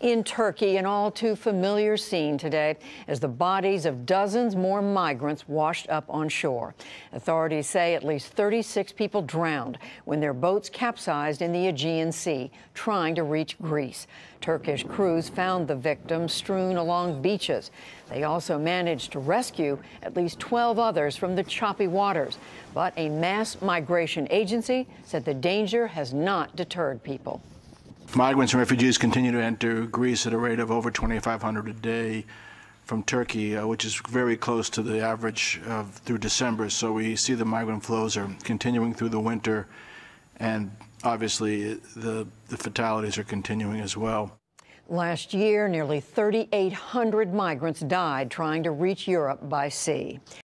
In Turkey, an all too familiar scene today as the bodies of dozens more migrants washed up on shore. Authorities say at least 36 people drowned when their boats capsized in the Aegean Sea, trying to reach Greece. Turkish crews found the victims strewn along beaches. They also managed to rescue at least 12 others from the choppy waters. But a mass migration agency said the danger has not deterred people. Migrants and refugees continue to enter Greece at a rate of over 2,500 a day from Turkey, uh, which is very close to the average through December. So we see the migrant flows are continuing through the winter, and obviously the, the fatalities are continuing as well. Last year, nearly 3,800 migrants died trying to reach Europe by sea.